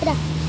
Mira.